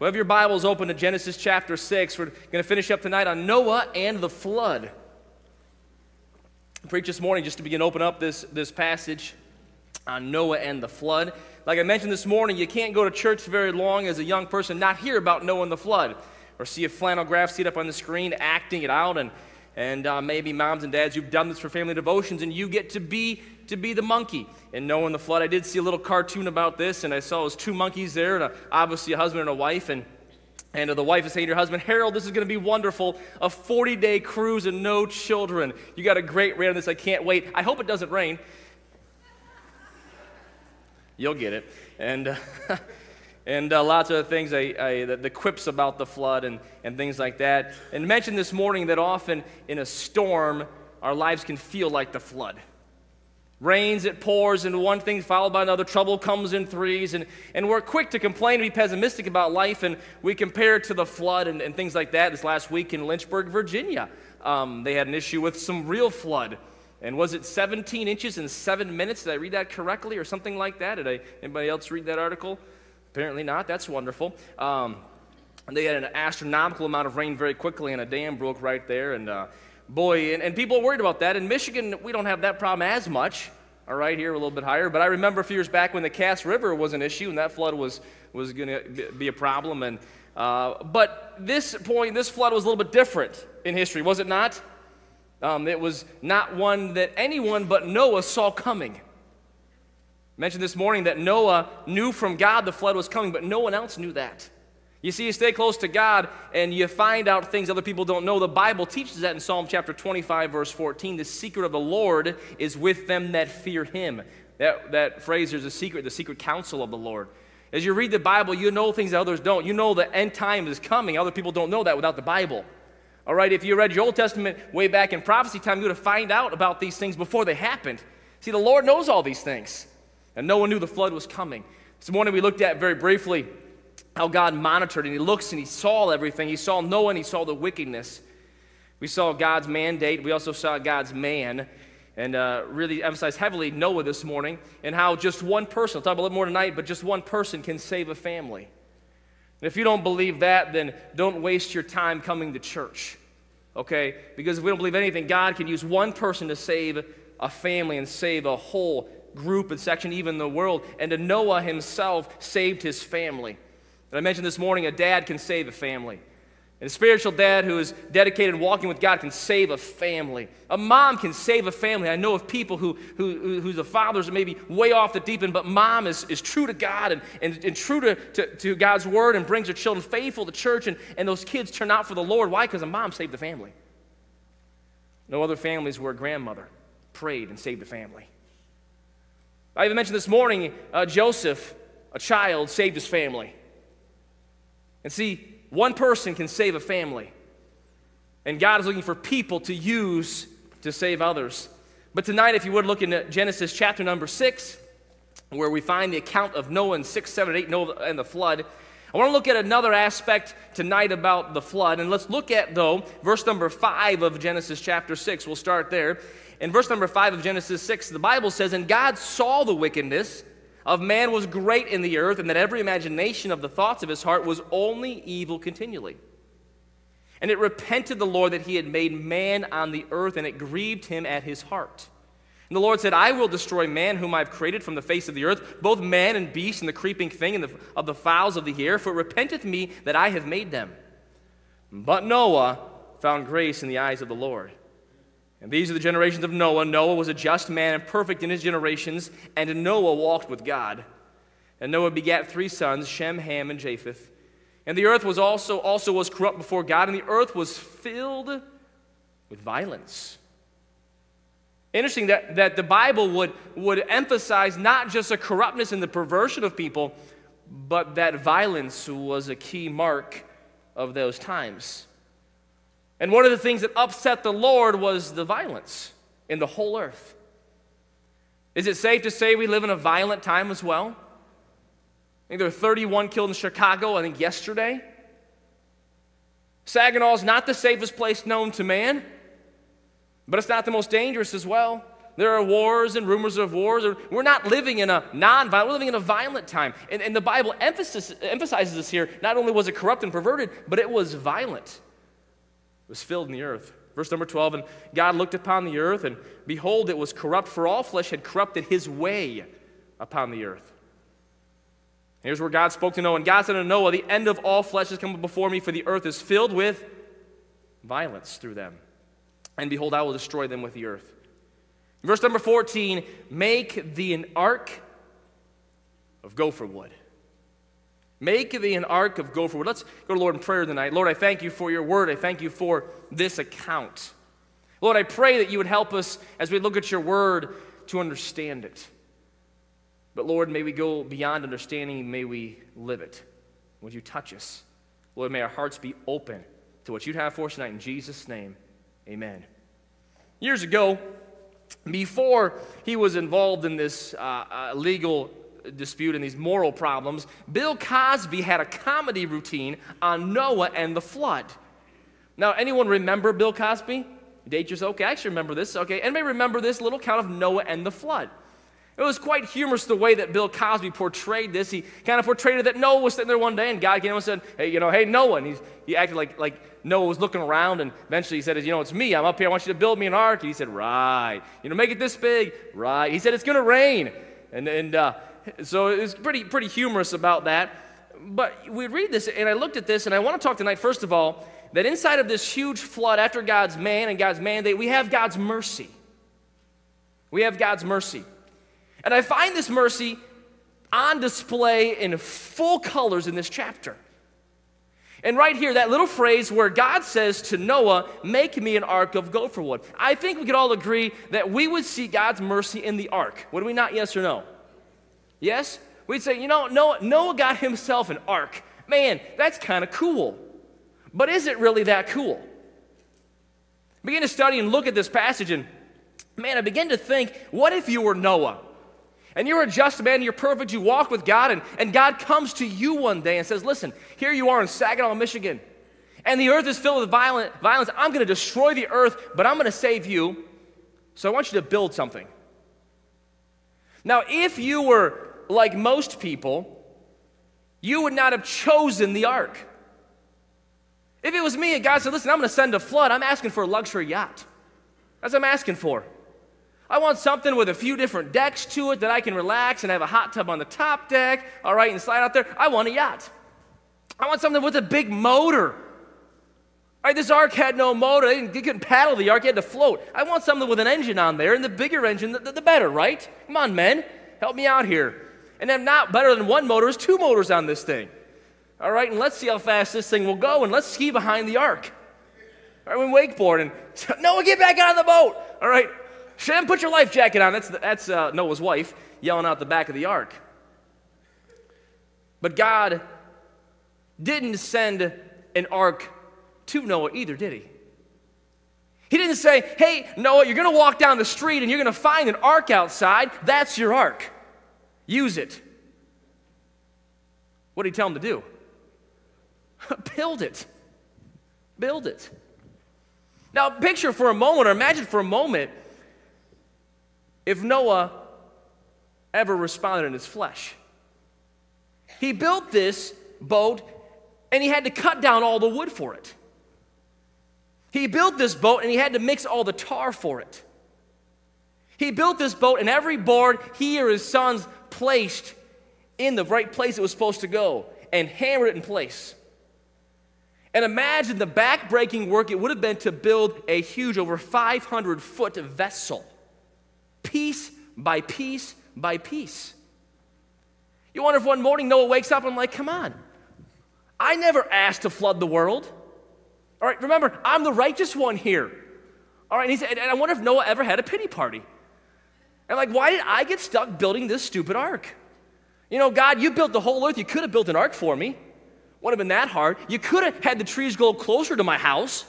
We'll have your Bibles open to Genesis chapter 6. We're going to finish up tonight on Noah and the flood. I preach this morning just to begin open up this, this passage on Noah and the flood. Like I mentioned this morning, you can't go to church very long as a young person not hear about Noah and the flood or see a flannel graph seat up on the screen acting it out and and uh, maybe moms and dads you've done this for family devotions and you get to be to be the monkey And and the flood i did see a little cartoon about this and i saw it was two monkeys there and a, obviously a husband and a wife and and the wife is saying to her husband, Harold, this is going to be wonderful. A 40 day cruise and no children. You got a great rate on this. I can't wait. I hope it doesn't rain. You'll get it. And, uh, and uh, lots of things, I, I, the, the, quips about the flood and, and things like that. And mentioned this morning that often in a storm, our lives can feel like the flood. Rains, it pours, and one thing followed by another. Trouble comes in threes, and, and we're quick to complain and be pessimistic about life, and we compare it to the flood and, and things like that. This last week in Lynchburg, Virginia, um, they had an issue with some real flood. And was it 17 inches in seven minutes? Did I read that correctly, or something like that? Did I, anybody else read that article? Apparently not. That's wonderful. Um, they had an astronomical amount of rain very quickly, and a dam broke right there. And uh, boy, and, and people are worried about that. In Michigan, we don't have that problem as much. All right, here a little bit higher. But I remember a few years back when the Cass River was an issue, and that flood was was going to be a problem. And uh, but this point, this flood was a little bit different in history, was it not? Um, it was not one that anyone but Noah saw coming mentioned this morning that Noah knew from God the flood was coming, but no one else knew that. You see, you stay close to God and you find out things other people don't know. The Bible teaches that in Psalm chapter 25, verse 14. The secret of the Lord is with them that fear him. That, that phrase, there's a secret, the secret counsel of the Lord. As you read the Bible, you know things that others don't. You know the end time is coming. Other people don't know that without the Bible. All right, if you read your Old Testament way back in prophecy time, you would have find out about these things before they happened. See, the Lord knows all these things. And no one knew the flood was coming. This morning we looked at very briefly how God monitored and He looks and He saw everything. He saw Noah and He saw the wickedness. We saw God's mandate. We also saw God's man. And uh, really emphasize heavily Noah this morning and how just one person, I'll talk a little more tonight, but just one person can save a family. And if you don't believe that, then don't waste your time coming to church. Okay? Because if we don't believe anything, God can use one person to save a family and save a whole group and section, even the world. And Noah himself saved his family. And I mentioned this morning a dad can save a family. And a spiritual dad who is dedicated and walking with God can save a family. A mom can save a family. I know of people who, who, who the fathers are maybe way off the deep end, but mom is, is true to God and, and, and true to, to, to God's word and brings her children faithful to church, and, and those kids turn out for the Lord. Why? Because a mom saved the family. No other families where a grandmother prayed and saved a family. I even mentioned this morning uh, Joseph, a child, saved his family. And see, one person can save a family. And God is looking for people to use to save others. But tonight, if you would look in Genesis chapter number 6, where we find the account of Noah in 6, 7, 8, Noah and the flood. I want to look at another aspect tonight about the flood. And let's look at, though, verse number 5 of Genesis chapter 6. We'll start there. In verse number 5 of Genesis 6, the Bible says, And God saw the wickedness of man was great in the earth, and that every imagination of the thoughts of his heart was only evil continually. And it repented the Lord that he had made man on the earth, and it grieved him at his heart. And the Lord said, I will destroy man whom I have created from the face of the earth, both man and beast and the creeping thing and the, of the fowls of the air, for it repenteth me that I have made them. But Noah found grace in the eyes of the Lord. And these are the generations of Noah. Noah was a just man and perfect in his generations, and Noah walked with God. And Noah begat three sons, Shem, Ham, and Japheth. And the earth was also, also was corrupt before God, and the earth was filled with violence. Interesting that, that the Bible would, would emphasize not just a corruptness and the perversion of people, but that violence was a key mark of those times. And one of the things that upset the Lord was the violence in the whole earth. Is it safe to say we live in a violent time as well? I think there were 31 killed in Chicago, I think yesterday. Saginaw is not the safest place known to man, but it's not the most dangerous as well. There are wars and rumors of wars. We're not living in a non-violent, we're living in a violent time. And, and the Bible emphasis, emphasizes this here. Not only was it corrupt and perverted, but it was violent. Was filled in the earth. Verse number 12, and God looked upon the earth, and behold, it was corrupt, for all flesh had corrupted his way upon the earth. Here's where God spoke to Noah, and God said to Noah, The end of all flesh has come before me, for the earth is filled with violence through them. And behold, I will destroy them with the earth. Verse number 14 make thee an ark of gopher wood. Make thee an ark of gopher wood. Let's go to Lord in prayer tonight. Lord, I thank you for your word. I thank you for this account. Lord, I pray that you would help us as we look at your word to understand it. But Lord, may we go beyond understanding, may we live it. Would you touch us? Lord, may our hearts be open to what you'd have for us tonight. In Jesus' name, amen. Years ago, before he was involved in this uh, uh, legal dispute and these moral problems, Bill Cosby had a comedy routine on Noah and the flood. Now, anyone remember Bill Cosby? Date yourself. Okay, I actually remember this. Okay, anybody remember this little count of Noah and the flood? It was quite humorous the way that Bill Cosby portrayed this. He kind of portrayed it that Noah was sitting there one day and God came and said, Hey, you know, hey, Noah. And he's, he acted like, like Noah was looking around and eventually he said, You know, it's me. I'm up here. I want you to build me an ark. And he said, Right. You know, make it this big. Right. He said, It's going to rain. And, and uh, so it was pretty, pretty humorous about that. But we read this and I looked at this and I want to talk tonight, first of all, that inside of this huge flood after God's man and God's mandate, we have God's mercy. We have God's mercy. And I find this mercy on display in full colors in this chapter. And right here, that little phrase where God says to Noah, Make me an ark of gopher wood. I think we could all agree that we would see God's mercy in the ark. Would we not? Yes or no? Yes? We'd say, you know, Noah, Noah got himself an ark. Man, that's kind of cool. But is it really that cool? begin to study and look at this passage, and man, I begin to think, what if you were Noah? and you're a just man, you're perfect, you walk with God, and, and God comes to you one day and says, Listen, here you are in Saginaw, Michigan, and the earth is filled with violent, violence. I'm going to destroy the earth, but I'm going to save you. So I want you to build something. Now, if you were like most people, you would not have chosen the ark. If it was me and God said, Listen, I'm going to send a flood, I'm asking for a luxury yacht. That's what I'm asking for. I want something with a few different decks to it that I can relax and have a hot tub on the top deck, all right, and slide out there. I want a yacht. I want something with a big motor. All right, this ark had no motor. Didn't, couldn't paddle the ark, you had to float. I want something with an engine on there, and the bigger engine, the, the better, right? Come on, men, help me out here. And then not better than one motor is two motors on this thing. All right, and let's see how fast this thing will go, and let's ski behind the ark. All right, we wakeboard, and no, get back on the boat. All right, Shem, put your life jacket on. That's, that's uh, Noah's wife yelling out the back of the ark. But God didn't send an ark to Noah either, did he? He didn't say, hey, Noah, you're going to walk down the street and you're going to find an ark outside. That's your ark. Use it. What did he tell him to do? Build it. Build it. Now, picture for a moment, or imagine for a moment, if Noah ever responded in his flesh. He built this boat and he had to cut down all the wood for it. He built this boat and he had to mix all the tar for it. He built this boat and every board he or his sons placed in the right place it was supposed to go and hammered it in place. And imagine the back-breaking work it would have been to build a huge, over 500 foot vessel piece by piece by piece. You wonder if one morning Noah wakes up and I'm like, come on, I never asked to flood the world. All right, remember, I'm the righteous one here. All right, and, he said, and I wonder if Noah ever had a pity party. And like, why did I get stuck building this stupid ark? You know, God, you built the whole earth. You could have built an ark for me. Wouldn't have been that hard. You could have had the trees grow closer to my house.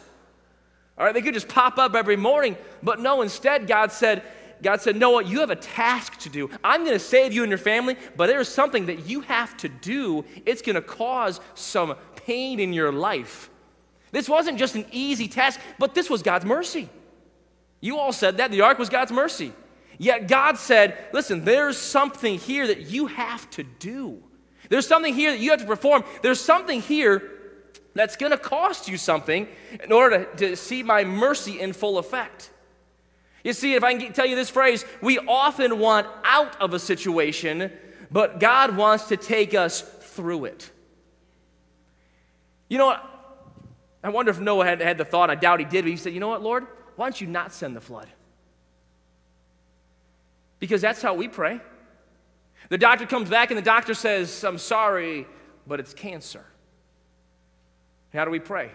All right, they could just pop up every morning. But no, instead, God said, God said, Noah, you have a task to do. I'm going to save you and your family, but there's something that you have to do. It's going to cause some pain in your life. This wasn't just an easy task, but this was God's mercy. You all said that. The ark was God's mercy. Yet God said, listen, there's something here that you have to do. There's something here that you have to perform. There's something here that's going to cost you something in order to, to see my mercy in full effect. You see, if I can tell you this phrase, we often want out of a situation, but God wants to take us through it. You know what? I wonder if Noah had, had the thought, I doubt he did, but he said, You know what, Lord? Why don't you not send the flood? Because that's how we pray. The doctor comes back and the doctor says, I'm sorry, but it's cancer. How do we pray?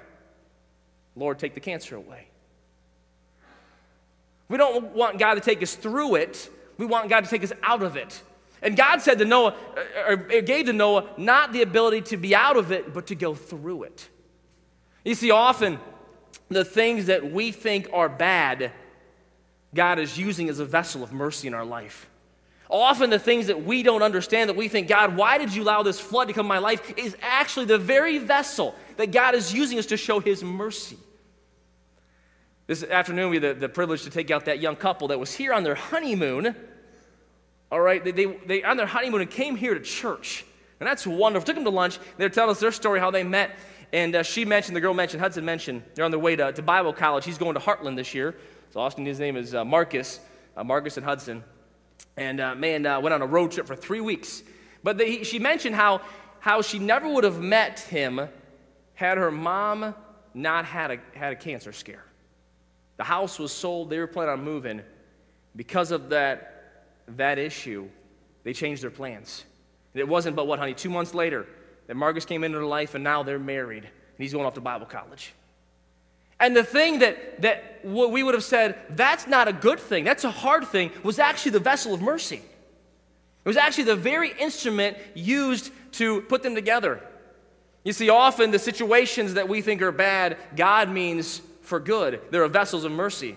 Lord, take the cancer away. We don't want God to take us through it, we want God to take us out of it. And God said to Noah, or gave to Noah, not the ability to be out of it, but to go through it. You see, often the things that we think are bad, God is using as a vessel of mercy in our life. Often the things that we don't understand, that we think, God, why did you allow this flood to come in my life, is actually the very vessel that God is using us to show His mercy. This afternoon, we had the, the privilege to take out that young couple that was here on their honeymoon. All right, they, they, they on their honeymoon and came here to church. And that's wonderful. Took them to lunch. They're telling us their story, how they met. And uh, she mentioned, the girl mentioned, Hudson mentioned, they're on their way to, to Bible college. He's going to Heartland this year. So Austin, his name is uh, Marcus, uh, Marcus and Hudson. And uh, man, uh, went on a road trip for three weeks. But she mentioned how, how she never would have met him had her mom not had a, had a cancer scare. The house was sold, they were planning on moving. Because of that, that issue, they changed their plans. And it wasn't but what, honey, two months later that Marcus came into their life and now they're married and he's going off to Bible college. And the thing that, that we would have said, that's not a good thing, that's a hard thing, was actually the vessel of mercy. It was actually the very instrument used to put them together. You see, often the situations that we think are bad, God means for good. They're vessels of mercy.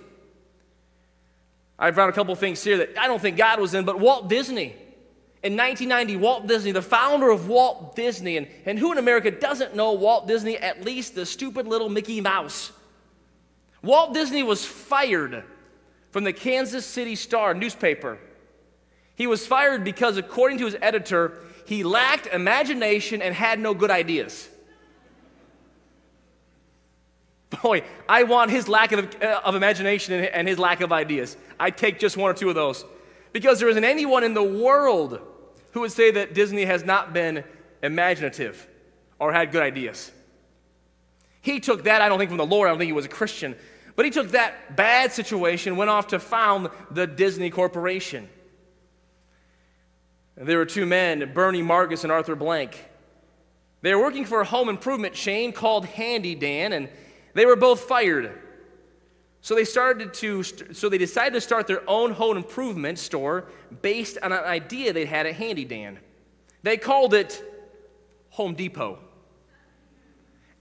I found a couple things here that I don't think God was in, but Walt Disney. In 1990, Walt Disney, the founder of Walt Disney, and, and who in America doesn't know Walt Disney, at least the stupid little Mickey Mouse? Walt Disney was fired from the Kansas City Star newspaper. He was fired because, according to his editor, he lacked imagination and had no good ideas. Boy, I want his lack of, uh, of imagination and his lack of ideas. I take just one or two of those. Because there isn't anyone in the world who would say that Disney has not been imaginative or had good ideas. He took that, I don't think from the Lord, I don't think he was a Christian, but he took that bad situation, went off to found the Disney Corporation. There were two men, Bernie Marcus and Arthur Blank. They were working for a home improvement chain called Handy Dan, and they were both fired. So they started to so they decided to start their own home improvement store based on an idea they had at Handy Dan. They called it Home Depot.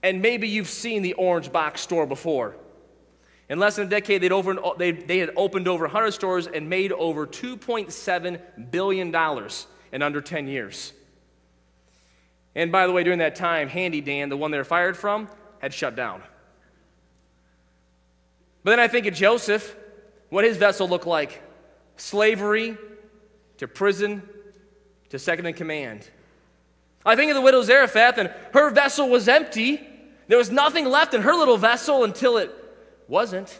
And maybe you've seen the orange box store before. In less than a decade, they'd over, they, they had opened over 100 stores and made over $2.7 billion in under 10 years. And by the way, during that time, Handy Dan, the one they were fired from, had shut down. But then I think of Joseph, what his vessel looked like slavery to prison to second in command. I think of the widow Zarephath, and her vessel was empty. There was nothing left in her little vessel until it wasn't.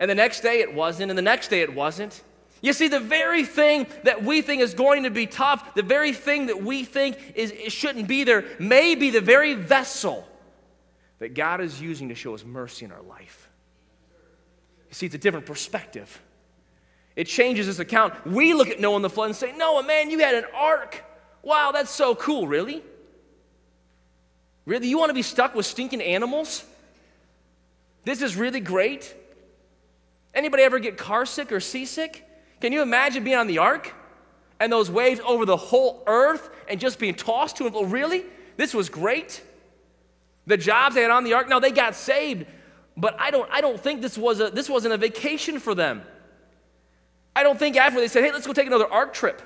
And the next day it wasn't, and the next day it wasn't. You see, the very thing that we think is going to be tough, the very thing that we think is, shouldn't be there, may be the very vessel that God is using to show us mercy in our life. You see, it's a different perspective. It changes this account. We look at Noah and the flood and say, Noah, man, you had an ark. Wow, that's so cool. Really? Really? You want to be stuck with stinking animals? This is really great. Anybody ever get car sick or seasick? Can you imagine being on the ark and those waves over the whole earth and just being tossed to and fro? Really? This was great. The jobs they had on the ark, now they got saved, but I don't, I don't think this, was a, this wasn't a vacation for them. I don't think after they said, hey, let's go take another ark trip.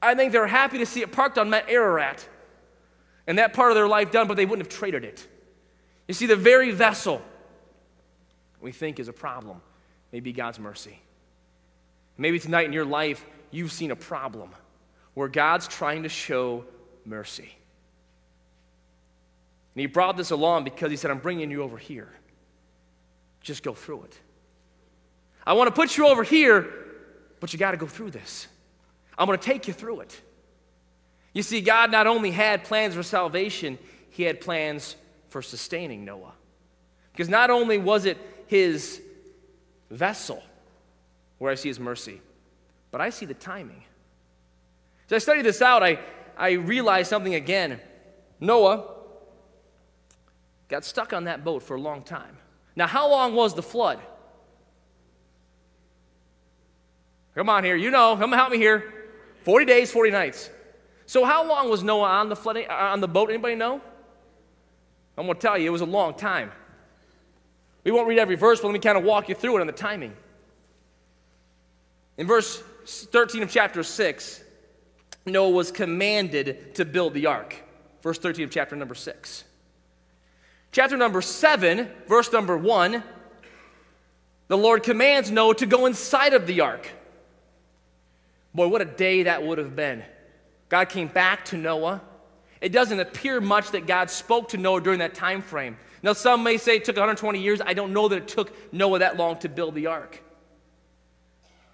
I think they're happy to see it parked on Mount Ararat and that part of their life done, but they wouldn't have traded it. You see, the very vessel we think is a problem may be God's mercy. Maybe tonight in your life, you've seen a problem where God's trying to show mercy. And He brought this along because He said, I'm bringing you over here. Just go through it. I want to put you over here, but you got to go through this. I'm going to take you through it. You see, God not only had plans for salvation, He had plans for sustaining Noah. Because not only was it His vessel where I see His mercy, but I see the timing. As I studied this out, I, I realized something again. Noah got stuck on that boat for a long time. Now, how long was the flood? Come on here, you know, come help me here. 40 days, 40 nights. So how long was Noah on the flood uh, on the boat? Anybody know? I'm going to tell you, it was a long time. We won't read every verse, but let me kind of walk you through it on the timing. In verse 13 of chapter 6, Noah was commanded to build the ark. Verse 13 of chapter number 6. Chapter number 7, verse number 1, the Lord commands Noah to go inside of the ark. Boy, what a day that would have been. God came back to Noah. It doesn't appear much that God spoke to Noah during that time frame. Now, some may say it took 120 years. I don't know that it took Noah that long to build the ark.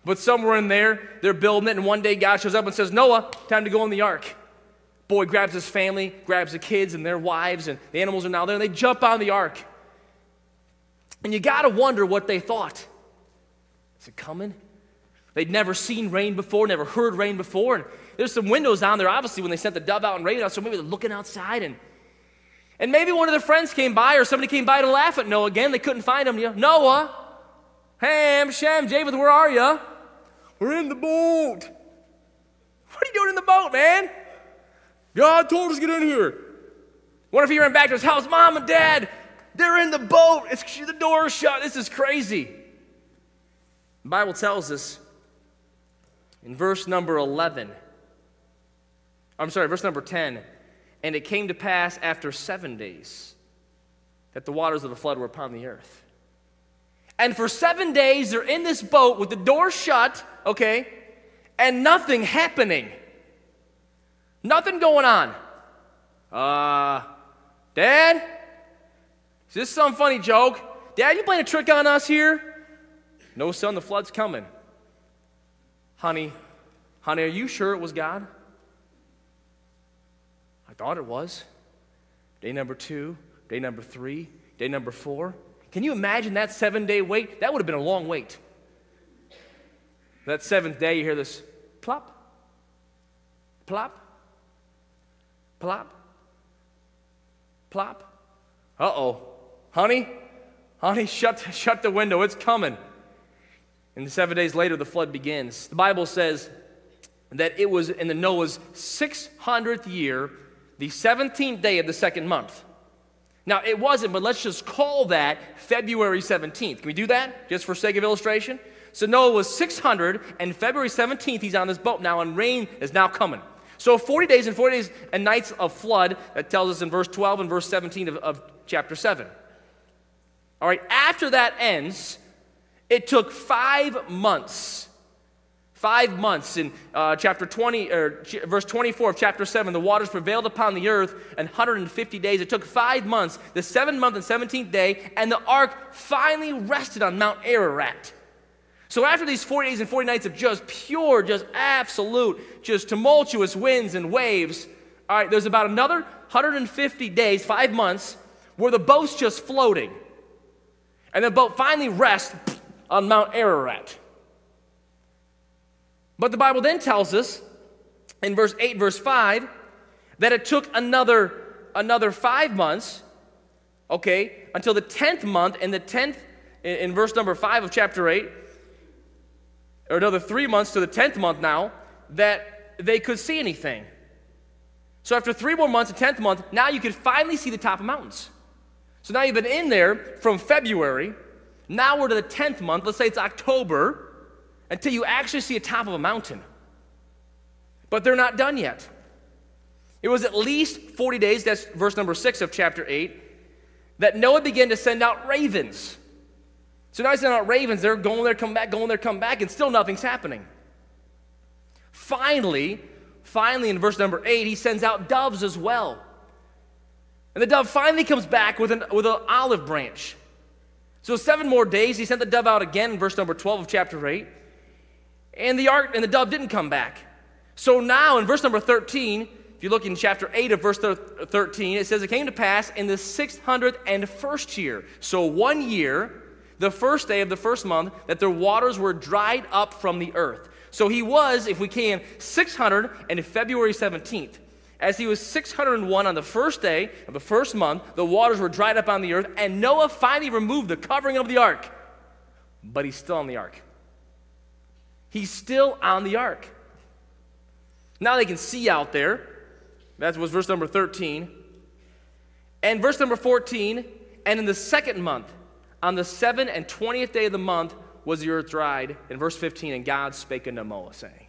But somewhere in there, they're building it, and one day God shows up and says, Noah, time to go in the ark. Boy grabs his family, grabs the kids and their wives, and the animals are now there, and they jump on the ark. And you got to wonder what they thought. Is it coming? They'd never seen rain before, never heard rain before. And there's some windows down there, obviously, when they sent the dove out and rain out. So maybe they're looking outside. And, and maybe one of their friends came by or somebody came by to laugh at Noah again. They couldn't find him. You know, Noah, Ham, Shem, Japheth, where are you? We're in the boat. What are you doing in the boat, man? God told us to get in here. What if he ran back to his house? Mom and Dad, they're in the boat. It's, the door's shut. This is crazy. The Bible tells us in verse number 11, I'm sorry, verse number 10, and it came to pass after seven days that the waters of the flood were upon the earth. And for seven days, they're in this boat with the door shut, okay, and nothing happening. Nothing going on. Uh, Dad? Is this some funny joke? Dad, you playing a trick on us here? No, son, the flood's coming. Honey, honey, are you sure it was God? I thought it was. Day number two, day number three, day number four. Can you imagine that seven day wait? That would have been a long wait. That seventh day, you hear this plop, plop, plop, plop. Uh oh. Honey, honey, shut, shut the window. It's coming. And seven days later, the flood begins. The Bible says that it was in the Noah's 600th year, the 17th day of the second month. Now, it wasn't, but let's just call that February 17th. Can we do that, just for sake of illustration? So Noah was 600, and February 17th, he's on this boat now, and rain is now coming. So 40 days and 40 days and nights of flood, that tells us in verse 12 and verse 17 of, of chapter 7. All right, after that ends, it took five months. Five months in uh, chapter 20, or ch- verse 24 of chapter 7, the waters prevailed upon the earth and 150 days. It took five months, the seventh month and 17th day, and the ark finally rested on Mount Ararat. So after these 40 days and 40 nights of just pure, just absolute, just tumultuous winds and waves, all right, there's about another 150 days, five months, where the boat's just floating. And the boat finally rests on Mount Ararat. But the Bible then tells us in verse 8, verse 5, that it took another, another five months, okay, until the 10th month, and the 10th, in, verse number 5 of chapter 8, or another three months to the 10th month now, that they could see anything. So after three more months, the 10th month, now you could finally see the top of mountains. So now you've been in there from February, now we're to the 10th month, let's say it's October, until you actually see a top of a mountain. But they're not done yet. It was at least 40 days, that's verse number 6 of chapter 8, that Noah began to send out ravens. So now he's sending out ravens. They're going there, come back, going there, come back, and still nothing's happening. Finally, finally, in verse number eight, he sends out doves as well. And the dove finally comes back with an, with an olive branch. So seven more days, he sent the dove out again in verse number 12 of chapter 8. And the ark and the dove didn't come back. So now in verse number 13, if you look in chapter 8 of verse 13, it says, It came to pass in the 601st year. So one year, the first day of the first month, that their waters were dried up from the earth. So he was, if we can, 600 and February 17th. As he was 601 on the first day of the first month, the waters were dried up on the earth, and Noah finally removed the covering of the ark. But he's still on the ark. He's still on the ark. Now they can see out there. That was verse number 13. And verse number 14, and in the second month, on the seventh and twentieth day of the month, was the earth dried. In verse 15, and God spake unto Noah, saying,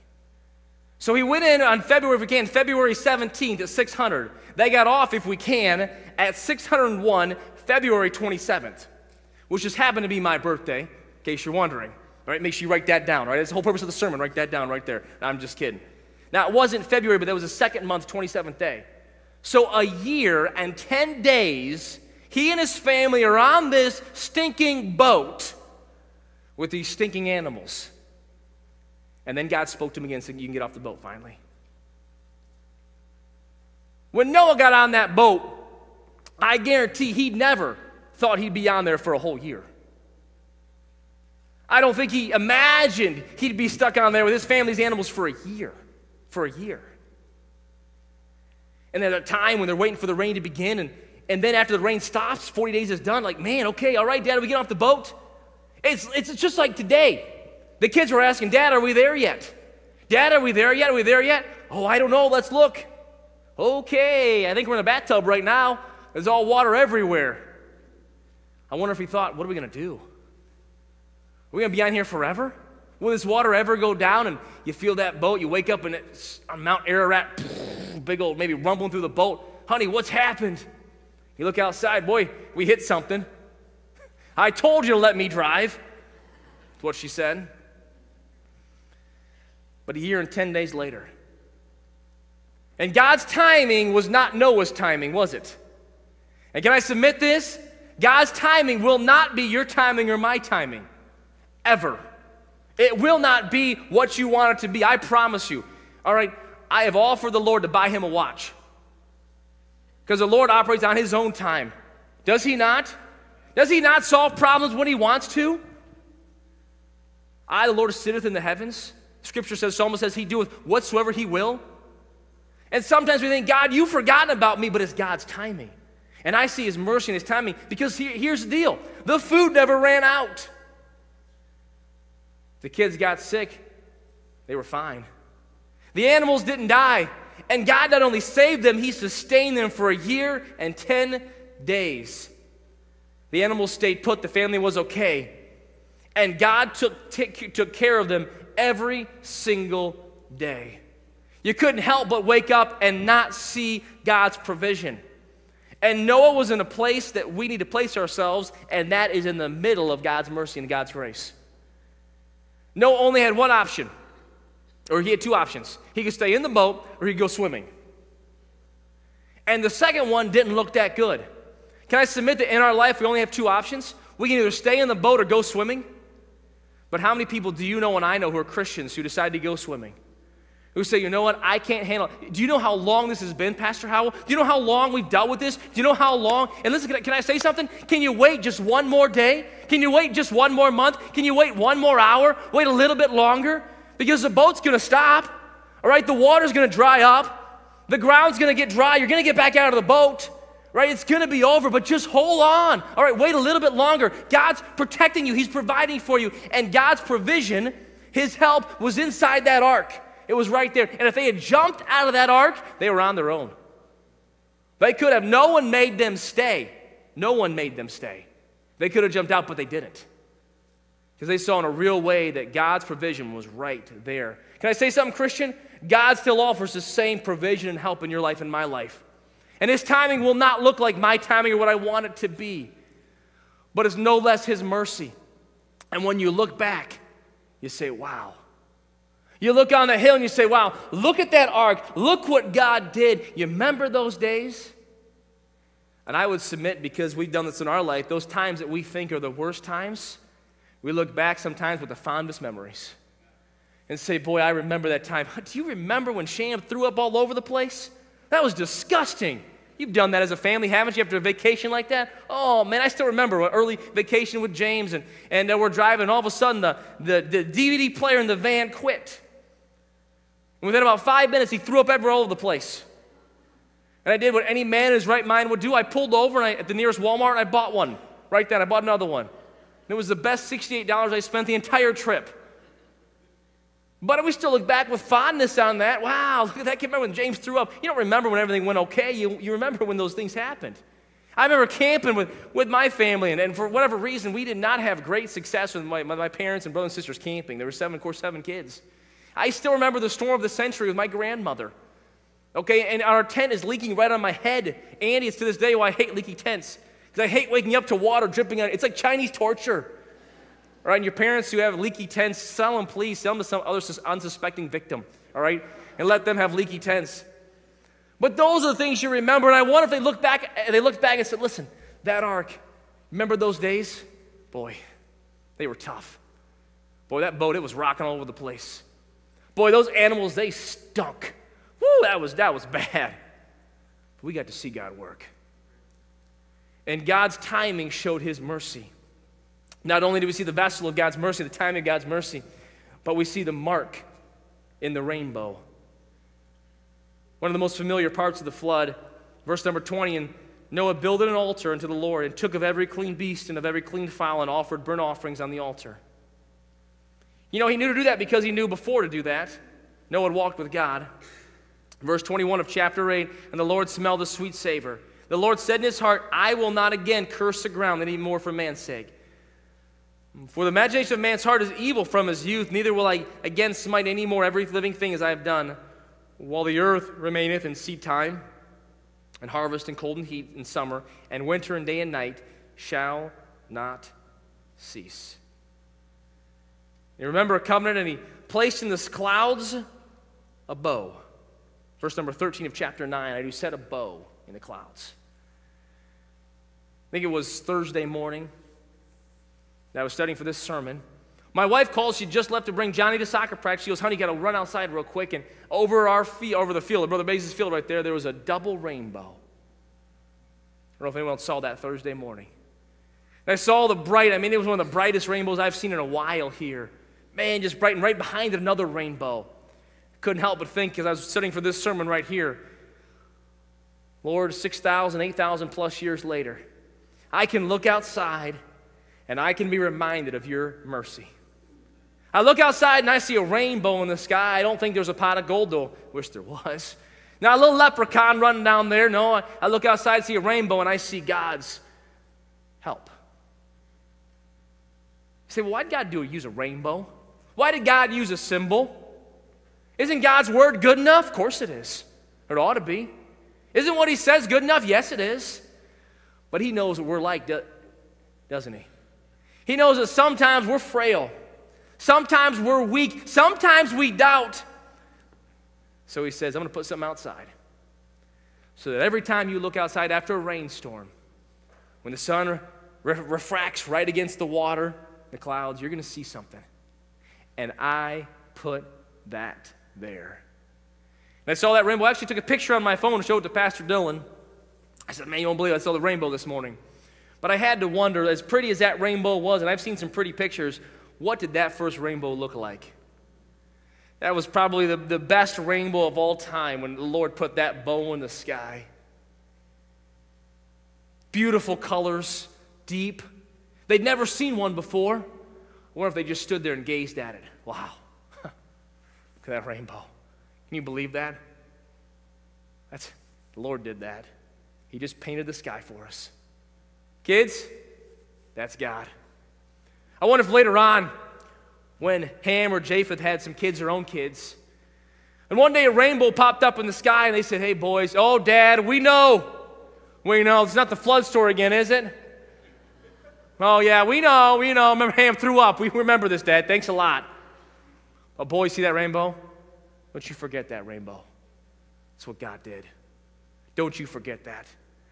so he went in on February, if we can, February 17th at 600. They got off, if we can, at 601, February 27th, which just happened to be my birthday, in case you're wondering. All right, make sure you write that down, right? That's the whole purpose of the sermon. Write that down right there. I'm just kidding. Now, it wasn't February, but that was the second month, 27th day. So a year and 10 days, he and his family are on this stinking boat with these stinking animals. And then God spoke to him again and said, You can get off the boat finally. When Noah got on that boat, I guarantee he never thought he'd be on there for a whole year. I don't think he imagined he'd be stuck on there with his family's animals for a year. For a year. And at a time when they're waiting for the rain to begin, and, and then after the rain stops, 40 days is done, like, man, okay, all right, Dad, we get off the boat. It's, it's just like today. The kids were asking, Dad, are we there yet? Dad, are we there yet? Are we there yet? Oh, I don't know. Let's look. Okay, I think we're in a bathtub right now. There's all water everywhere. I wonder if he thought, what are we going to do? Are we going to be on here forever? Will this water ever go down and you feel that boat? You wake up and it's on Mount Ararat, big old maybe rumbling through the boat. Honey, what's happened? You look outside, boy, we hit something. I told you to let me drive. That's what she said. But a year and 10 days later. And God's timing was not Noah's timing, was it? And can I submit this? God's timing will not be your timing or my timing. Ever. It will not be what you want it to be. I promise you. All right, I have offered the Lord to buy him a watch. Because the Lord operates on his own time. Does he not? Does he not solve problems when he wants to? I, the Lord, sitteth in the heavens. Scripture says, Psalmist says, He doeth whatsoever He will. And sometimes we think, God, you've forgotten about me, but it's God's timing. And I see His mercy and His timing because here's the deal the food never ran out. The kids got sick, they were fine. The animals didn't die. And God not only saved them, He sustained them for a year and 10 days. The animals stayed put, the family was okay. And God took, t- took care of them every single day. You couldn't help but wake up and not see God's provision. And Noah was in a place that we need to place ourselves, and that is in the middle of God's mercy and God's grace. Noah only had one option, or he had two options. He could stay in the boat or he could go swimming. And the second one didn't look that good. Can I submit that in our life we only have two options? We can either stay in the boat or go swimming. But how many people do you know and I know who are Christians who decide to go swimming? Who say, you know what, I can't handle it. Do you know how long this has been, Pastor Howell? Do you know how long we've dealt with this? Do you know how long? And listen, can I, can I say something? Can you wait just one more day? Can you wait just one more month? Can you wait one more hour? Wait a little bit longer? Because the boat's gonna stop, all right? The water's gonna dry up, the ground's gonna get dry, you're gonna get back out of the boat right? It's going to be over, but just hold on. All right, wait a little bit longer. God's protecting you, He's providing for you. And God's provision, His help was inside that ark. It was right there. And if they had jumped out of that ark, they were on their own. They could have, no one made them stay. No one made them stay. They could have jumped out, but they didn't. Because they saw in a real way that God's provision was right there. Can I say something, Christian? God still offers the same provision and help in your life and my life. And his timing will not look like my timing or what I want it to be, but it's no less his mercy. And when you look back, you say, wow. You look on the hill and you say, wow, look at that ark. Look what God did. You remember those days? And I would submit, because we've done this in our life, those times that we think are the worst times, we look back sometimes with the fondest memories and say, Boy, I remember that time. Do you remember when Sham threw up all over the place? That was disgusting. You've done that as a family, haven't you, after a vacation like that? Oh, man, I still remember an early vacation with James, and, and uh, we're driving, and all of a sudden the, the, the DVD player in the van quit. And within about five minutes, he threw up everywhere all over the place. And I did what any man in his right mind would do. I pulled over and I, at the nearest Walmart and I bought one. Right then, I bought another one. And it was the best $68 I spent the entire trip. But we still look back with fondness on that. Wow, look at that. I can remember when James threw up. You don't remember when everything went okay. You, you remember when those things happened. I remember camping with, with my family, and, and for whatever reason, we did not have great success with my, my, my parents and brothers and sisters camping. There were seven, of course, seven kids. I still remember the storm of the century with my grandmother. Okay, and our tent is leaking right on my head. Andy, it's to this day why I hate leaky tents. Because I hate waking up to water dripping on it. It's like Chinese torture. All right, and your parents who have leaky tents, sell them, please. Sell them to some other unsuspecting victim, all right? And let them have leaky tents. But those are the things you remember. And I wonder if they look back, and they looked back and said, listen, that ark, remember those days? Boy, they were tough. Boy, that boat, it was rocking all over the place. Boy, those animals, they stunk. Woo, that was, that was bad. But we got to see God work. And God's timing showed his mercy. Not only do we see the vessel of God's mercy, the time of God's mercy, but we see the mark in the rainbow. One of the most familiar parts of the flood, verse number 20, and Noah builded an altar unto the Lord and took of every clean beast and of every clean fowl and offered burnt offerings on the altar. You know, he knew to do that because he knew before to do that. Noah had walked with God. Verse 21 of chapter 8 And the Lord smelled the sweet savor. The Lord said in his heart, I will not again curse the ground any more for man's sake. For the imagination of man's heart is evil from his youth, neither will I again smite any more every living thing as I have done, while the earth remaineth in seed time, and harvest and cold and heat in summer, and winter and day and night shall not cease. You remember a covenant, and he placed in the clouds a bow. Verse number 13 of chapter 9 I do set a bow in the clouds. I think it was Thursday morning that I was studying for this sermon. My wife calls, she just left to bring Johnny to soccer practice. She goes, honey, you got to run outside real quick. And over our field, over the field, Brother Bases field right there, there was a double rainbow. I don't know if anyone saw that Thursday morning. And I saw the bright, I mean, it was one of the brightest rainbows I've seen in a while here. Man, just bright, and right behind it, another rainbow. Couldn't help but think, as I was studying for this sermon right here, Lord, 6,000, 8,000 plus years later, I can look outside and I can be reminded of your mercy. I look outside and I see a rainbow in the sky. I don't think there's a pot of gold, though. Wish there was. Now, a little leprechaun running down there. No, I, look outside, see a rainbow, and I see God's help. You say, well, why did God do? Use a rainbow? Why did God use a symbol? Isn't God's word good enough? Of course it is. It ought to be. Isn't what He says good enough? Yes, it is. But He knows what we're like, doesn't He? He knows that sometimes we're frail, sometimes we're weak, sometimes we doubt. So he says, I'm going to put something outside. So that every time you look outside after a rainstorm, when the sun re- refracts right against the water, the clouds, you're going to see something. And I put that there. And I saw that rainbow. I actually took a picture on my phone and showed it to Pastor Dylan. I said, Man, you won't believe I saw the rainbow this morning. But I had to wonder, as pretty as that rainbow was, and I've seen some pretty pictures, what did that first rainbow look like? That was probably the, the best rainbow of all time when the Lord put that bow in the sky. Beautiful colors, deep. They'd never seen one before. Or if they just stood there and gazed at it. Wow. Look at that rainbow. Can you believe that? That's the Lord did that. He just painted the sky for us. Kids, that's God. I wonder if later on, when Ham or Japheth had some kids, their own kids, and one day a rainbow popped up in the sky and they said, Hey, boys, oh, Dad, we know. We know. It's not the flood story again, is it? Oh, yeah, we know, we know. Remember, Ham threw up. We remember this, Dad. Thanks a lot. But boy, see that rainbow? Don't you forget that rainbow. That's what God did. Don't you forget that.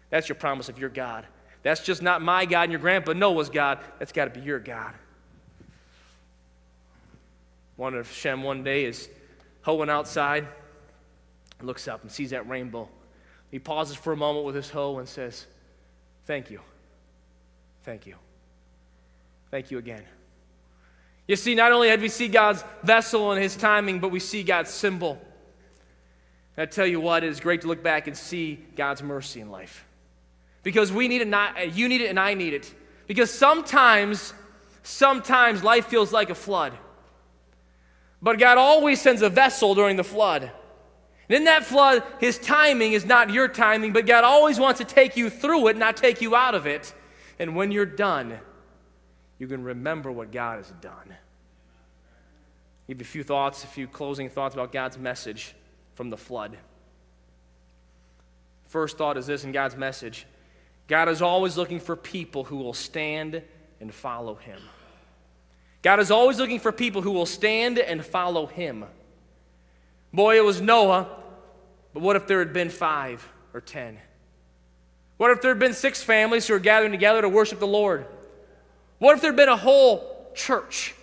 That's your promise of your God. That's just not my God and your grandpa Noah's God. That's got to be your God. One of Shem one day is hoeing outside, looks up and sees that rainbow. He pauses for a moment with his hoe and says, Thank you. Thank you. Thank you again. You see, not only did we see God's vessel and his timing, but we see God's symbol. And I tell you what, it is great to look back and see God's mercy in life. Because we need it, not, uh, you need it, and I need it. Because sometimes, sometimes life feels like a flood. But God always sends a vessel during the flood. And in that flood, His timing is not your timing, but God always wants to take you through it, not take you out of it. And when you're done, you can remember what God has done. Give you a few thoughts, a few closing thoughts about God's message from the flood. First thought is this in God's message God is always looking for people who will stand and follow Him. God is always looking for people who will stand and follow Him. Boy, it was Noah, but what if there had been five or ten? What if there had been six families who were gathering together to worship the Lord? What if there had been a whole church?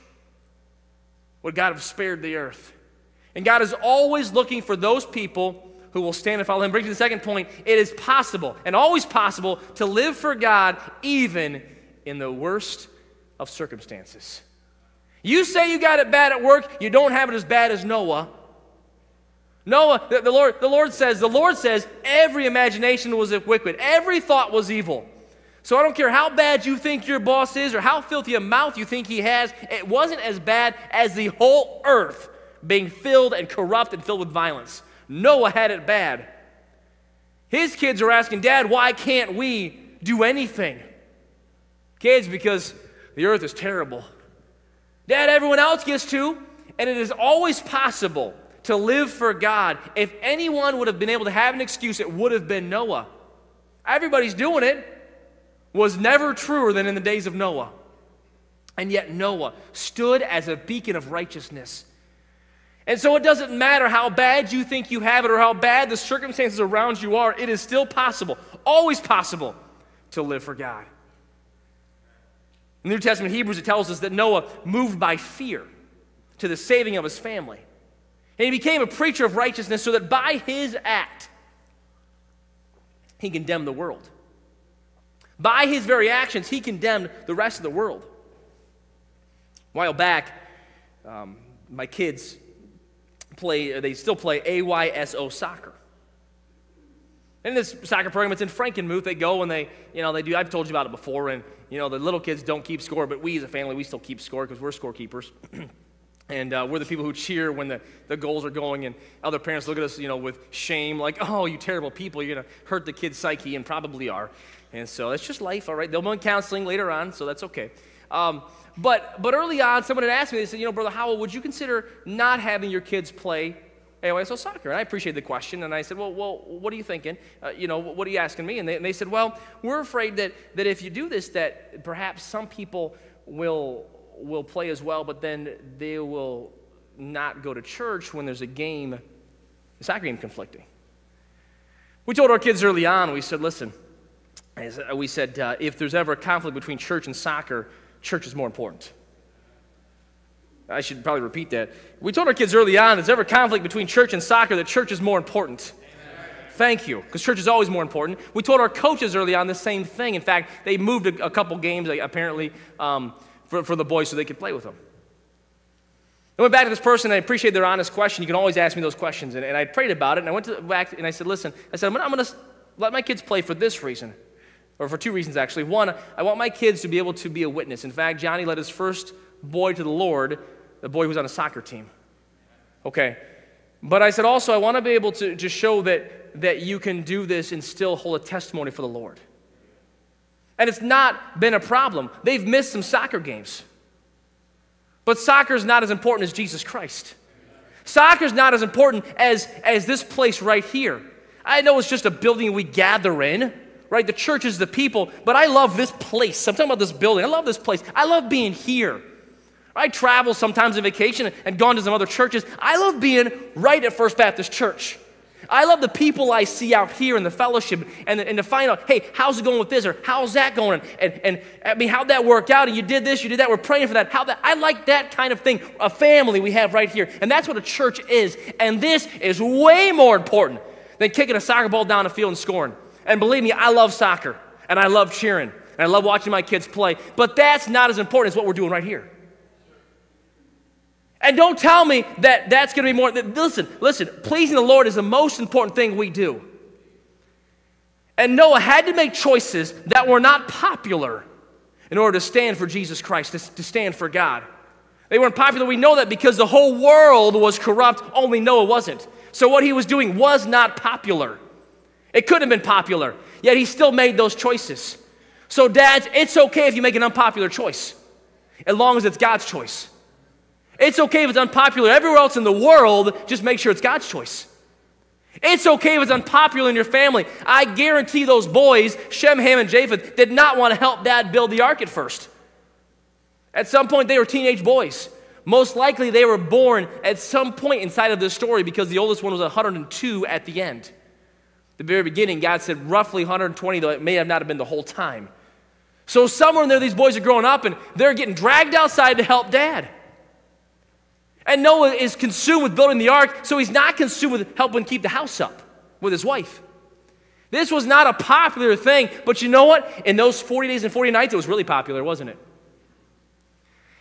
Would God have spared the earth? And God is always looking for those people who will stand and follow Him. Brings to the second point it is possible, and always possible, to live for God even in the worst of circumstances. You say you got it bad at work, you don't have it as bad as Noah. Noah, the, the, Lord, the Lord says, the Lord says, every imagination was wicked, every thought was evil. So I don't care how bad you think your boss is or how filthy a mouth you think he has, it wasn't as bad as the whole earth being filled and corrupt and filled with violence. Noah had it bad. His kids are asking, Dad, why can't we do anything? Kids, because the earth is terrible. Dad, everyone else gets to, and it is always possible to live for God. If anyone would have been able to have an excuse, it would have been Noah. Everybody's doing it was never truer than in the days of Noah. And yet, Noah stood as a beacon of righteousness. And so, it doesn't matter how bad you think you have it or how bad the circumstances around you are, it is still possible, always possible, to live for God. In the New Testament Hebrews, it tells us that Noah moved by fear to the saving of his family. And he became a preacher of righteousness so that by his act, he condemned the world. By his very actions, he condemned the rest of the world. A while back, um, my kids play, they still play AYSO soccer. In this soccer program, it's in Frankenmuth. They go and they, you know, they do. I've told you about it before, and you know, the little kids don't keep score, but we as a family, we still keep score because we're scorekeepers. and uh, we're the people who cheer when the, the goals are going, and other parents look at us, you know, with shame, like, oh, you terrible people, you're going to hurt the kid's psyche, and probably are. And so it's just life, all right? They'll be in counseling later on, so that's okay. Um, but, but early on, someone had asked me, they said, you know, Brother Howell, would you consider not having your kids play AYSO soccer? And I appreciate the question. And I said, well, well what are you thinking? Uh, you know, what are you asking me? And they, and they said, well, we're afraid that, that if you do this, that perhaps some people will, will play as well, but then they will not go to church when there's a game, a soccer game conflicting. We told our kids early on, we said, listen, uh, we said, uh, if there's ever a conflict between church and soccer, church is more important. I should probably repeat that. We told our kids early on, there's ever conflict between church and soccer, that church is more important. Thank you, because church is always more important. We told our coaches early on the same thing. In fact, they moved a, a couple games, apparently, um, for, for the boys so they could play with them. I went back to this person and I appreciate their honest question. You can always ask me those questions. And, and I prayed about it and I went to, back and I said, listen, I said, I'm going to let my kids play for this reason or for two reasons actually. One, I want my kids to be able to be a witness. In fact, Johnny led his first boy to the Lord, the boy who was on a soccer team. Okay. But I said also, I want to be able to, to show that, that you can do this and still hold a testimony for the Lord. And it's not been a problem. They've missed some soccer games. But soccer is not as important as Jesus Christ. Soccer is not as important as, as this place right here. I know it's just a building we gather in right? The church is the people, but I love this place. I'm talking about this building. I love this place. I love being here. I travel sometimes on vacation and gone to some other churches. I love being right at First Baptist Church. I love the people I see out here in the fellowship and, and to find out, hey, how's it going with this or how's that going? And, and I mean, how'd that work out? And you did this, you did that, we're praying for that. How that I like that kind of thing, a family we have right here. And that's what a church is. And this is way more important than kicking a soccer ball down the field and scoring. And believe me, I love soccer and I love cheering and I love watching my kids play. But that's not as important as what we're doing right here. And don't tell me that that's going to be more. Listen, listen, pleasing the Lord is the most important thing we do. And Noah had to make choices that were not popular in order to stand for Jesus Christ, to, to stand for God. They weren't popular. We know that because the whole world was corrupt, only Noah wasn't. So what he was doing was not popular. It could have been popular, yet he still made those choices. So, dads, it's okay if you make an unpopular choice, as long as it's God's choice. It's okay if it's unpopular everywhere else in the world, just make sure it's God's choice. It's okay if it's unpopular in your family. I guarantee those boys, Shem, Ham, and Japheth, did not want to help dad build the ark at first. At some point, they were teenage boys. Most likely, they were born at some point inside of this story because the oldest one was 102 at the end. The very beginning, God said roughly 120, though it may have not have been the whole time. So, somewhere in there, these boys are growing up and they're getting dragged outside to help dad. And Noah is consumed with building the ark, so he's not consumed with helping keep the house up with his wife. This was not a popular thing, but you know what? In those 40 days and 40 nights, it was really popular, wasn't it?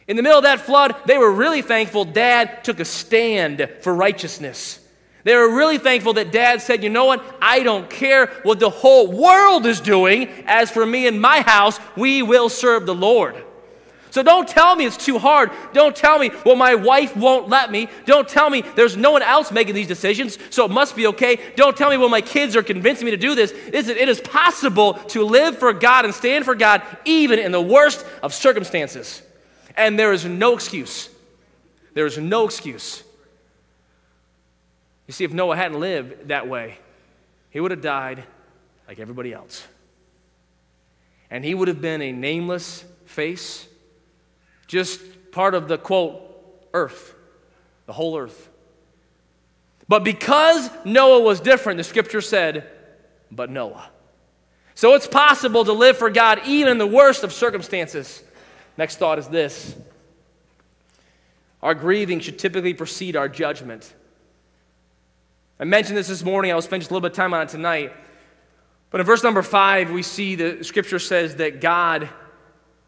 In the middle of that flood, they were really thankful dad took a stand for righteousness. They were really thankful that dad said, You know what? I don't care what the whole world is doing. As for me and my house, we will serve the Lord. So don't tell me it's too hard. Don't tell me, well, my wife won't let me. Don't tell me there's no one else making these decisions, so it must be okay. Don't tell me, well, my kids are convincing me to do this. This is it, it is possible to live for God and stand for God even in the worst of circumstances. And there is no excuse. There is no excuse. You see, if Noah hadn't lived that way, he would have died like everybody else. And he would have been a nameless face just part of the quote, earth, the whole earth. But because Noah was different, the scripture said, but Noah. So it's possible to live for God even in the worst of circumstances. Next thought is this our grieving should typically precede our judgment. I mentioned this this morning. I'll spend just a little bit of time on it tonight. But in verse number five, we see the scripture says that God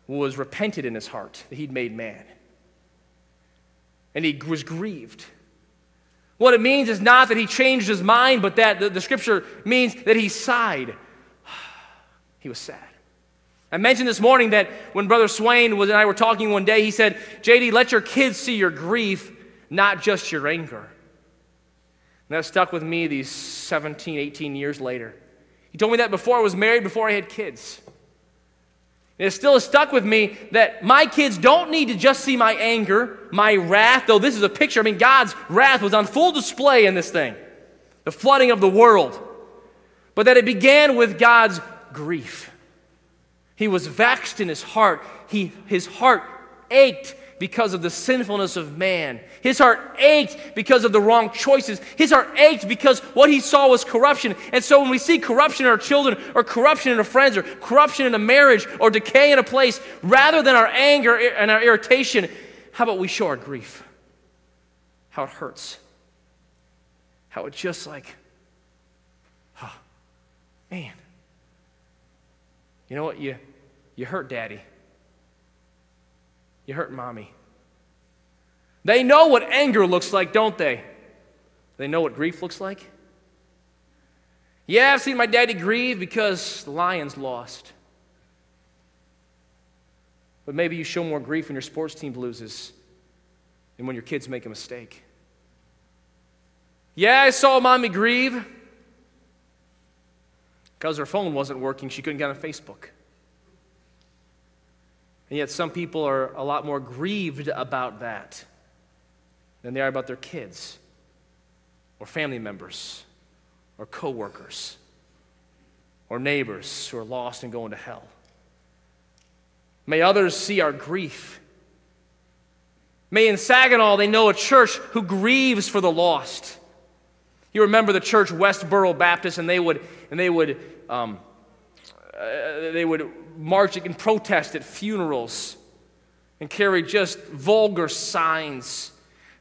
was repented in his heart that he'd made man. And he was grieved. What it means is not that he changed his mind, but that the, the scripture means that he sighed. he was sad. I mentioned this morning that when Brother Swain was and I were talking one day, he said, JD, let your kids see your grief, not just your anger. And that stuck with me these 17, 18 years later. He told me that before I was married, before I had kids. It still has stuck with me that my kids don't need to just see my anger, my wrath, though this is a picture. I mean, God's wrath was on full display in this thing, the flooding of the world. But that it began with God's grief. He was vexed in his heart. He, his heart ached because of the sinfulness of man. His heart ached because of the wrong choices. His heart ached because what he saw was corruption. And so when we see corruption in our children, or corruption in our friends, or corruption in a marriage, or decay in a place, rather than our anger and our irritation, how about we show our grief? How it hurts. How it just like, oh, man. You know what? You, you hurt daddy. You hurt mommy. They know what anger looks like, don't they? They know what grief looks like? Yeah, I've seen my daddy grieve because the Lions lost. But maybe you show more grief when your sports team loses than when your kids make a mistake. Yeah, I saw mommy grieve because her phone wasn't working. She couldn't get on Facebook. And yet, some people are a lot more grieved about that than they are about their kids or family members or coworkers. or neighbors who are lost and going to hell. May others see our grief. May in Saginaw they know a church who grieves for the lost. You remember the church Westboro Baptist, and they would, and they would, um, uh, they would march and protest at funerals and carry just vulgar signs.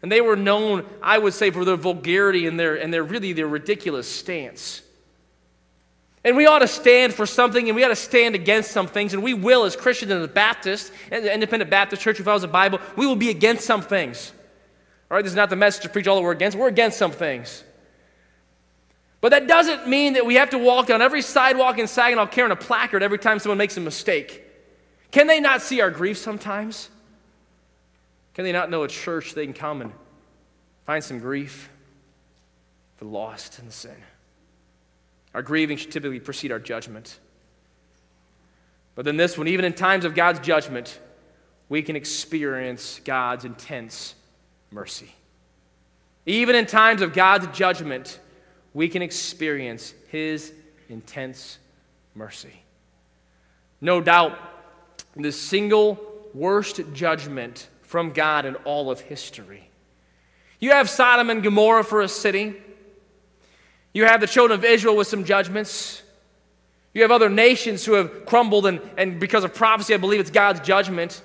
And they were known, I would say, for their vulgarity and their, and their really their ridiculous stance. And we ought to stand for something and we ought to stand against some things. And we will, as Christians in the Baptist, the Independent Baptist Church who follows the Bible, we will be against some things. All right, this is not the message to preach all that we're against. We're against some things. But that doesn't mean that we have to walk down every sidewalk in Saginaw carrying a placard every time someone makes a mistake. Can they not see our grief sometimes? Can they not know a church they can come and find some grief for the lost and the sin? Our grieving should typically precede our judgment. But then, this one, even in times of God's judgment, we can experience God's intense mercy. Even in times of God's judgment, we can experience His intense mercy. No doubt, the single worst judgment from God in all of history. You have Sodom and Gomorrah for a city. You have the children of Israel with some judgments. You have other nations who have crumbled, and, and because of prophecy, I believe it's God's judgment.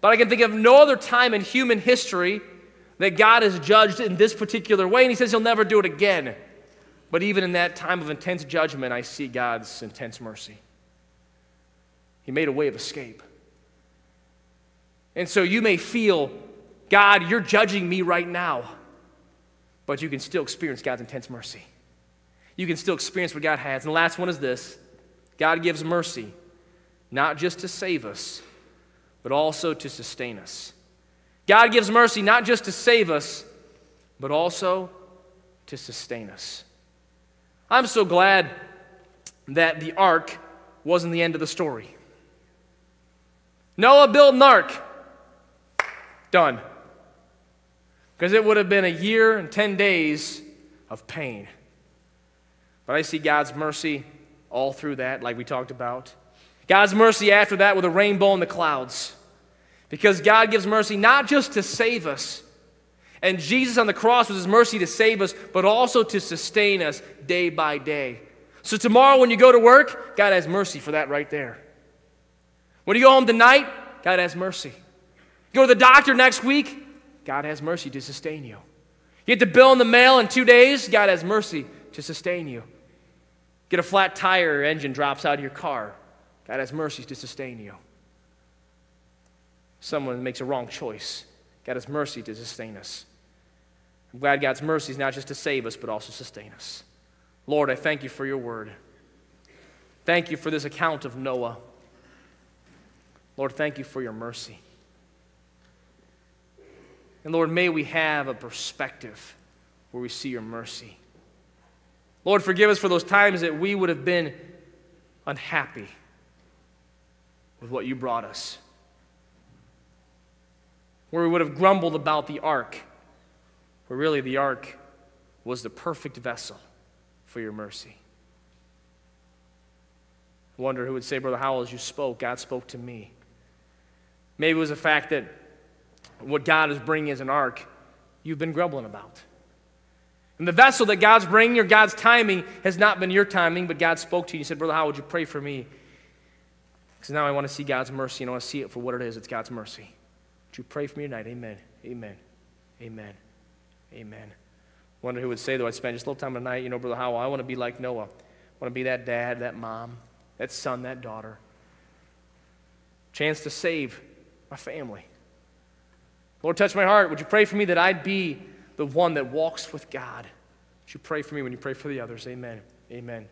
But I can think of no other time in human history that God has judged in this particular way, and He says He'll never do it again. But even in that time of intense judgment, I see God's intense mercy. He made a way of escape. And so you may feel, God, you're judging me right now, but you can still experience God's intense mercy you can still experience what God has. And the last one is this God gives mercy, not just to save us, but also to sustain us. God gives mercy not just to save us, but also to sustain us. I'm so glad that the ark wasn't the end of the story. Noah built an ark. Done. Because it would have been a year and 10 days of pain. But I see God's mercy all through that, like we talked about. God's mercy after that with a rainbow in the clouds. Because God gives mercy not just to save us, and Jesus on the cross was his mercy to save us, but also to sustain us day by day. So tomorrow when you go to work, God has mercy for that right there. When you go home tonight, God has mercy. Go to the doctor next week, God has mercy to sustain you. You get the bill in the mail in two days, God has mercy to sustain you. Get a flat tire, engine drops out of your car. God has mercy to sustain you. Someone makes a wrong choice. God has mercy to sustain us. I'm glad God's mercy is not just to save us, but also sustain us. Lord, I thank you for your word. Thank you for this account of Noah. Lord, thank you for your mercy. And Lord, may we have a perspective where we see your mercy. Lord, forgive us for those times that we would have been unhappy with what you brought us. Where we would have grumbled about the ark, where really the ark was the perfect vessel for your mercy. I wonder who would say, Brother Howell, as you spoke, God spoke to me. Maybe it was the fact that what God is bringing as an ark, you've been grumbling about. And the vessel that God's bringing or God's timing has not been your timing, but God spoke to you. You said, Brother, how would you pray for me? Because now I want to see God's mercy and I want to see it for what it is. It's God's mercy. Would you pray for me tonight? Amen. Amen. Amen. Amen. Wonder who would say, though, I'd spend just a little time tonight, you know, Brother Howell, I want to be like Noah. I want to be that dad, that mom, that son, that daughter. Chance to save my family. Lord, touch my heart. Would you pray for me that I'd be the one that walks with God. Would you pray for me when you pray for the others? Amen. Amen.